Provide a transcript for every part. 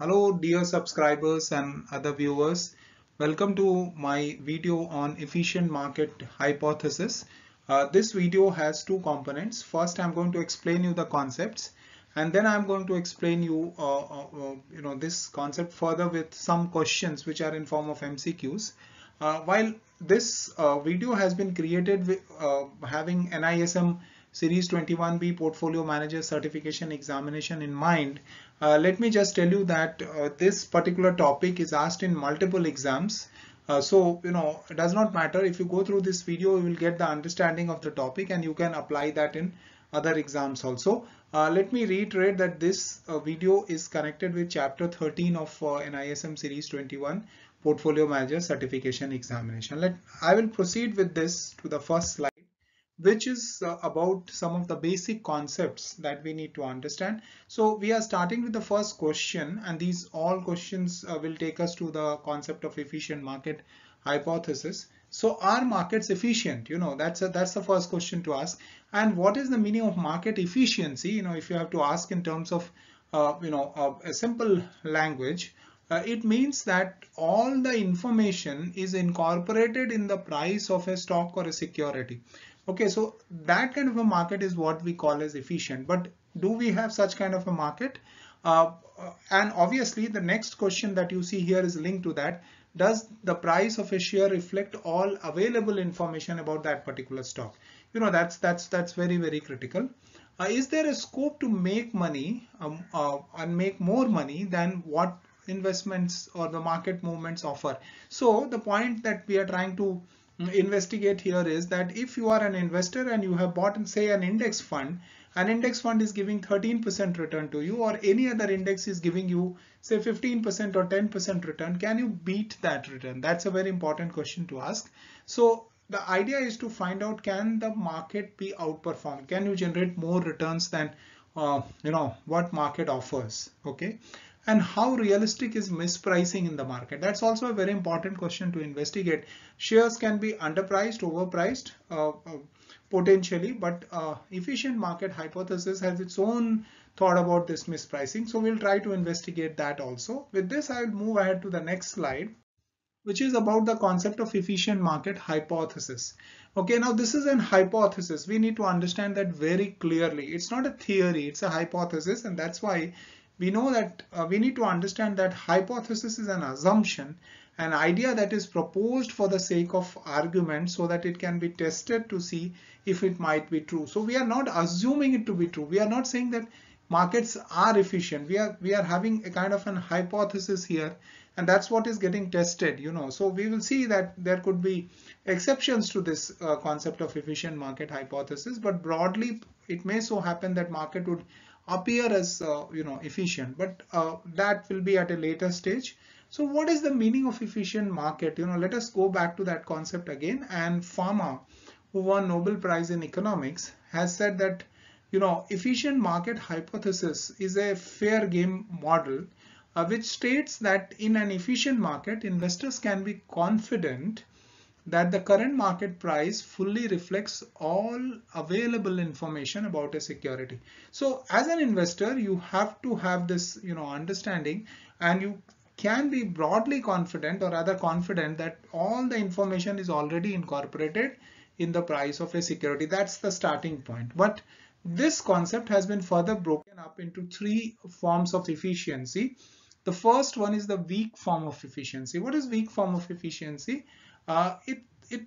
Hello dear subscribers and other viewers. Welcome to my video on efficient market hypothesis. Uh, this video has two components. First I'm going to explain you the concepts and then I'm going to explain you uh, uh, uh you know this concept further with some questions which are in form of MCQs. Uh, while this uh, video has been created with, having NISM Series 21B Portfolio Manager Certification Examination in mind, uh, let me just tell you that uh, this particular topic is asked in multiple exams. Uh, so, you know, it does not matter if you go through this video, you will get the understanding of the topic and you can apply that in other exams also. Uh, let me reiterate that this uh, video is connected with chapter 13 of uh, NISM series 21 portfolio manager certification examination. Let I will proceed with this to the first slide which is uh, about some of the basic concepts that we need to understand. So we are starting with the first question and these all questions uh, will take us to the concept of efficient market hypothesis. So are markets efficient? You know, that's a, that's the first question to ask. And what is the meaning of market efficiency? You know, if you have to ask in terms of, uh, you know, uh, a simple language, uh, it means that all the information is incorporated in the price of a stock or a security. Okay, so that kind of a market is what we call as efficient. But do we have such kind of a market? Uh, and obviously the next question that you see here is linked to that. Does the price of a share reflect all available information about that particular stock? You know, that's that's that's very, very critical. Uh, is there a scope to make money um, uh, and make more money than what investments or the market movements offer? So the point that we are trying to investigate here is that if you are an investor and you have bought say an index fund an index fund is giving 13% return to you or any other index is giving you say 15% or 10% return can you beat that return? That's a very important question to ask. So the idea is to find out can the market be outperformed? Can you generate more returns than uh, you know what market offers? Okay and how realistic is mispricing in the market? That's also a very important question to investigate. Shares can be underpriced overpriced uh, uh, potentially but uh, efficient market hypothesis has its own thought about this mispricing. So we'll try to investigate that also. With this i will move ahead to the next slide which is about the concept of efficient market hypothesis. Okay now this is an hypothesis. We need to understand that very clearly. It's not a theory it's a hypothesis and that's why we know that uh, we need to understand that hypothesis is an assumption, an idea that is proposed for the sake of argument so that it can be tested to see if it might be true. So we are not assuming it to be true. We are not saying that markets are efficient. We are we are having a kind of an hypothesis here and that's what is getting tested you know so we will see that there could be exceptions to this uh, concept of efficient market hypothesis but broadly it may so happen that market would appear as uh, you know efficient but uh, that will be at a later stage. So what is the meaning of efficient market? You know let us go back to that concept again. And Fama who won Nobel Prize in economics has said that you know efficient market hypothesis is a fair game model uh, which states that in an efficient market investors can be confident that the current market price fully reflects all available information about a security. So as an investor, you have to have this, you know, understanding and you can be broadly confident or rather confident that all the information is already incorporated in the price of a security. That's the starting point. But this concept has been further broken up into three forms of efficiency. The first one is the weak form of efficiency. What is weak form of efficiency? Uh, it it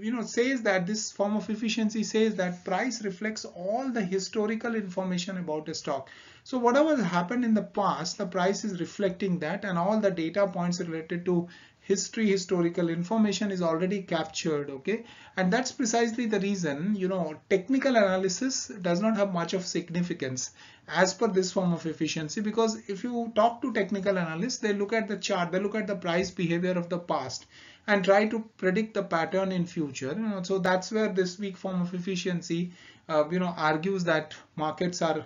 you know says that this form of efficiency says that price reflects all the historical information about a stock. So whatever happened in the past the price is reflecting that and all the data points related to history historical information is already captured okay? And that's precisely the reason you know technical analysis does not have much of significance as per this form of efficiency because if you talk to technical analysts they look at the chart they look at the price behavior of the past and try to predict the pattern in future. You know, so that's where this weak form of efficiency, uh, you know, argues that markets are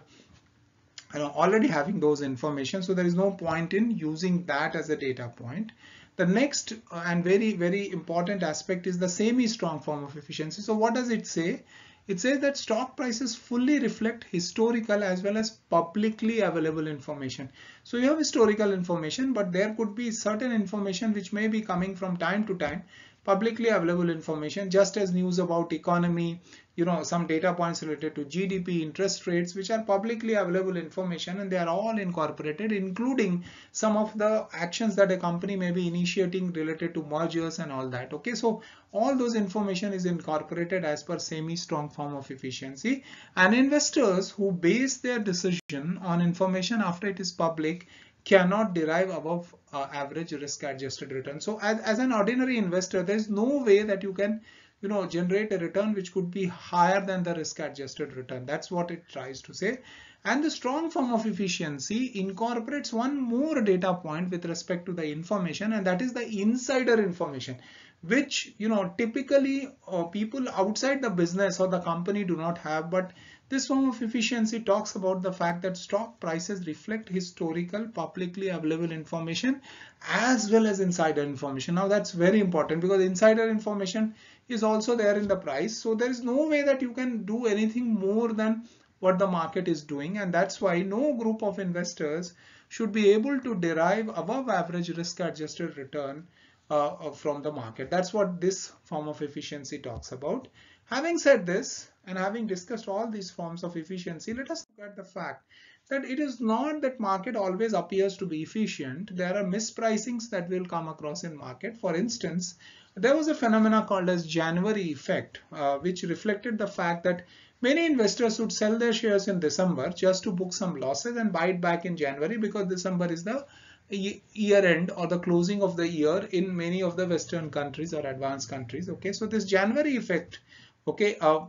you know, already having those information. So there is no point in using that as a data point. The next uh, and very, very important aspect is the semi-strong form of efficiency. So what does it say? It says that stock prices fully reflect historical as well as publicly available information. So you have historical information, but there could be certain information which may be coming from time to time publicly available information just as news about economy you know some data points related to gdp interest rates which are publicly available information and they are all incorporated including some of the actions that a company may be initiating related to mergers and all that okay so all those information is incorporated as per semi strong form of efficiency and investors who base their decision on information after it is public cannot derive above uh, average risk adjusted return. So as, as an ordinary investor, there's no way that you can you know generate a return which could be higher than the risk adjusted return. That's what it tries to say. And the strong form of efficiency incorporates one more data point with respect to the information and that is the insider information which you know typically uh, people outside the business or the company do not have. But this form of efficiency talks about the fact that stock prices reflect historical publicly available information as well as insider information. Now that's very important because insider information is also there in the price. So there is no way that you can do anything more than what the market is doing and that's why no group of investors should be able to derive above average risk adjusted return uh, from the market. That's what this form of efficiency talks about. Having said this, and having discussed all these forms of efficiency, let us look at the fact that it is not that market always appears to be efficient. There are mispricings that will come across in market. For instance, there was a phenomena called as January effect, uh, which reflected the fact that many investors would sell their shares in December just to book some losses and buy it back in January because December is the year end or the closing of the year in many of the western countries or advanced countries okay so this january effect okay uh,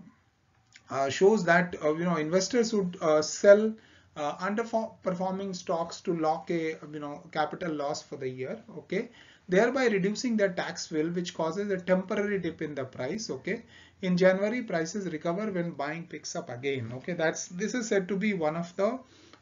uh, shows that uh, you know investors would uh, underperforming stocks to lock a you know capital loss for the year okay? Thereby reducing their tax bill which causes a temporary dip in the price okay? In january prices recover when buying picks up again okay? That's this is said to be one of the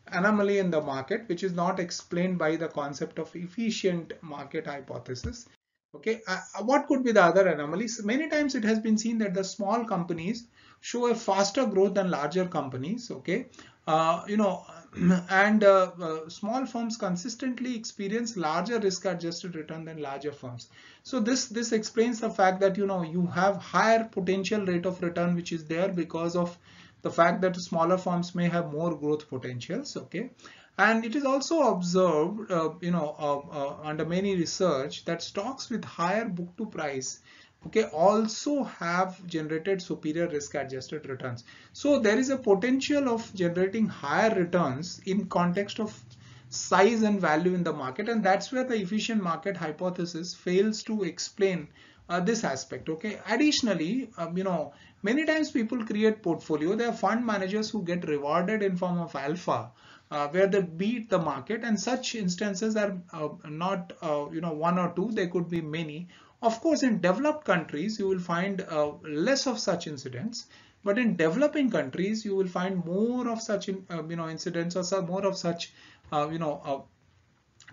anomaly in the market which is not explained by the concept of efficient market hypothesis okay uh, what could be the other anomalies? Many times it has been seen that the small companies show a faster growth than larger companies okay? Uh, you know and uh, uh, small firms consistently experience larger risk adjusted return than larger firms. So this this explains the fact that you know you have higher potential rate of return which is there because of the fact that smaller firms may have more growth potentials okay and it is also observed, uh, you know, uh, uh, under many research that stocks with higher book to price okay also have generated superior risk adjusted returns. So there is a potential of generating higher returns in context of size and value in the market and that's where the efficient market hypothesis fails to explain uh, this aspect okay? Additionally um, you know many times people create portfolio. There are fund managers who get rewarded in form of alpha uh, where they beat the market and such instances are uh, not uh, you know one or two they could be many. Of course in developed countries you will find uh, less of such incidents but in developing countries you will find more of such in, uh, you know incidents or some more of such uh, you know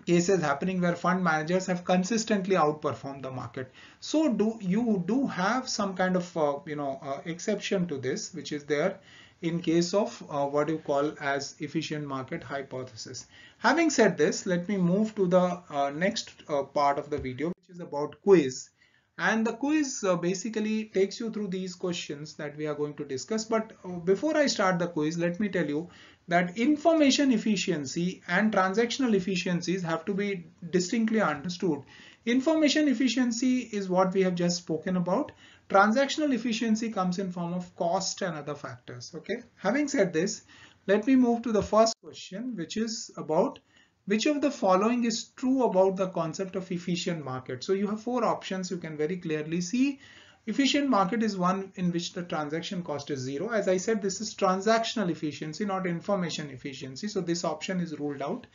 cases happening where fund managers have consistently outperformed the market. So do you do have some kind of you know exception to this which is there in case of uh, what you call as efficient market hypothesis. Having said this, let me move to the uh, next uh, part of the video, which is about quiz. And the quiz uh, basically takes you through these questions that we are going to discuss. But uh, before I start the quiz, let me tell you that information efficiency and transactional efficiencies have to be distinctly understood. Information efficiency is what we have just spoken about Transactional efficiency comes in form of cost and other factors. Okay. Having said this, let me move to the first question, which is about which of the following is true about the concept of efficient market. So you have four options. You can very clearly see efficient market is one in which the transaction cost is zero. As I said, this is transactional efficiency, not information efficiency. So this option is ruled out.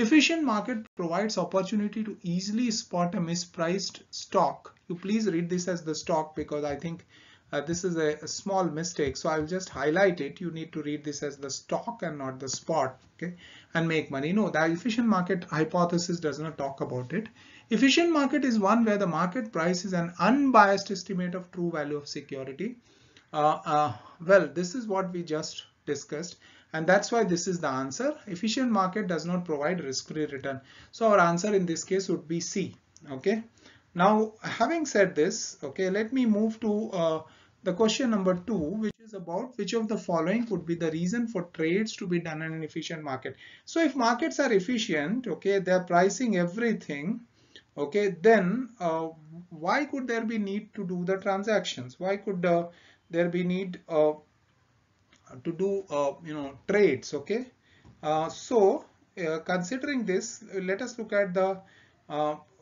Efficient market provides opportunity to easily spot a mispriced stock. You please read this as the stock because I think uh, this is a, a, small mistake. So I'll just highlight it. You need to read this as the stock and not the spot. Okay, and make money. No, the efficient market hypothesis does not talk about it. Efficient market is one where the market price is an unbiased estimate of true value of security. Uh, uh, well, this is what we just discussed and that's why this is the answer. Efficient market does not provide risk-free return. So our answer in this case would be C. Okay. Now, having said this, okay, let me move to uh, the question number two, which is about which of the following could be the reason for trades to be done in an efficient market. So if markets are efficient, okay, they're pricing everything, okay, then uh, why could there be need to do the transactions? Why could uh, there be need uh, to do, uh, you know, trades, okay? Uh, so considering this, let us look at the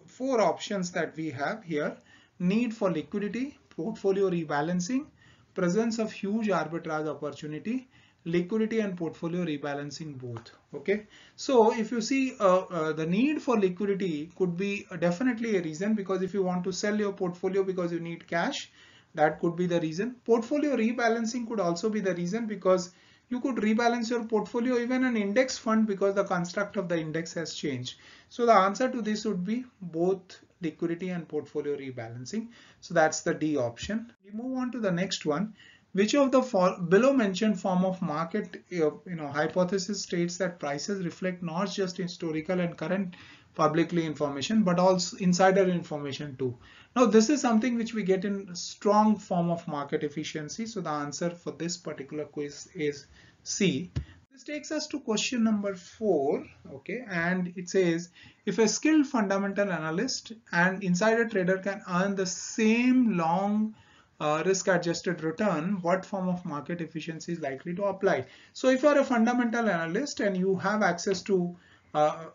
four options that we have here. Need for liquidity, portfolio rebalancing, presence of huge arbitrage opportunity, liquidity and portfolio rebalancing both okay so if you see uh, uh, the need for liquidity could be definitely a reason because if you want to sell your portfolio because you need cash that could be the reason portfolio rebalancing could also be the reason because you could rebalance your portfolio even an index fund because the construct of the index has changed. So the answer to this would be both liquidity and portfolio rebalancing. So that's the D option. We move on to the next one. Which of the below mentioned form of market you know, hypothesis states that prices reflect not just historical and current publicly information but also insider information too. Now this is something which we get in strong form of market efficiency. So the answer for this particular quiz is C. This takes us to question number four. Okay, and it says if a skilled fundamental analyst and insider trader can earn the same long uh, risk adjusted return, what form of market efficiency is likely to apply? So if you are a fundamental analyst and you have access to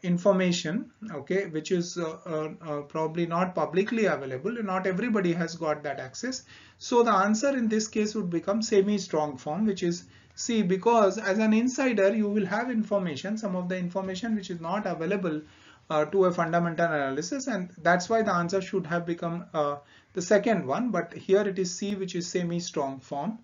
information okay which is uh, uh, uh, probably not publicly available. Not everybody has got that access. So the answer in this case would become semi strong form which is C because as an insider you will have information some of the information which is not available uh, to a fundamental analysis and that's why the answer should have become uh, the second one. But here it is C which is semi strong form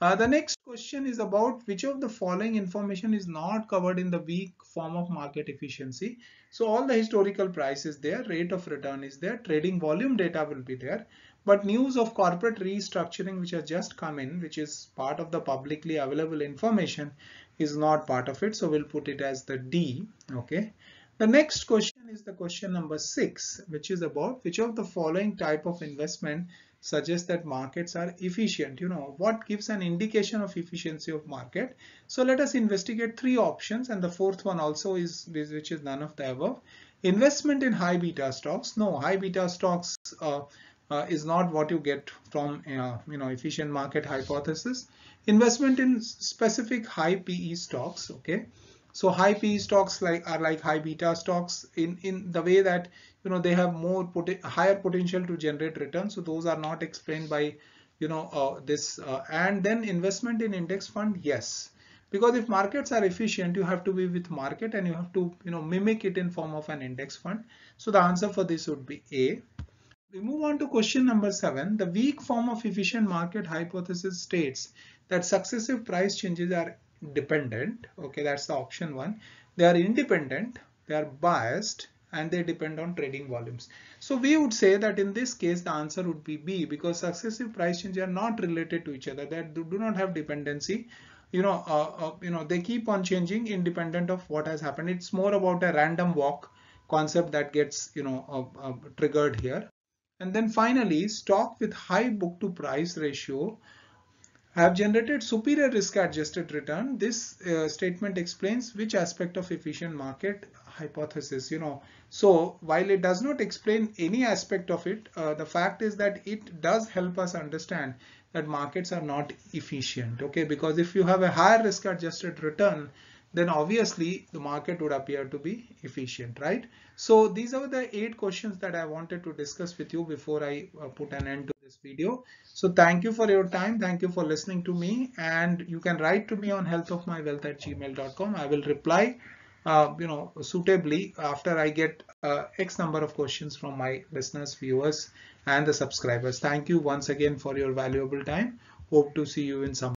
uh, the next question is about which of the following information is not covered in the weak form of market efficiency. So all the historical price is there, rate of return is there, trading volume data will be there, but news of corporate restructuring which has just come in, which is part of the publicly available information is not part of it. So we'll put it as the D. Okay. The next question is the question number six, which is about which of the following type of investment suggests that markets are efficient. You know what gives an indication of efficiency of market? So let us investigate three options and the fourth one also is which is none of the above. Investment in high beta stocks. No high beta stocks uh, uh, is not what you get from uh, you know efficient market hypothesis. Investment in specific high PE stocks okay? So high PE stocks like are like high beta stocks in in the way that you know they have more pot higher potential to generate returns. So those are not explained by you know uh, this uh, and then investment in index fund yes. Because if markets are efficient you have to be with market and you have to you know mimic it in form of an index fund. So the answer for this would be a. We move on to question number seven. The weak form of efficient market hypothesis states that successive price changes are dependent okay that's the option one. They are independent. They are biased and they depend on trading volumes. So we would say that in this case the answer would be B because successive price changes are not related to each other. They do not have dependency. You know, uh, uh, you know, they keep on changing independent of what has happened. It's more about a random walk concept that gets you know uh, uh triggered here. And then finally, stock with high book to price ratio have generated superior risk adjusted return. This uh, statement explains which aspect of efficient market hypothesis, you know. So while it does not explain any aspect of it, uh, the fact is that it does help us understand that markets are not efficient. Okay, because if you have a higher risk adjusted return, then obviously the market would appear to be efficient, right? So these are the eight questions that I wanted to discuss with you before I uh, put an end to this video. So thank you for your time. Thank you for listening to me and you can write to me on healthofmywealth at gmail.com. I will reply uh, you know, suitably after I get uh, X number of questions from my listeners, viewers, and the subscribers. Thank you once again for your valuable time. Hope to see you in some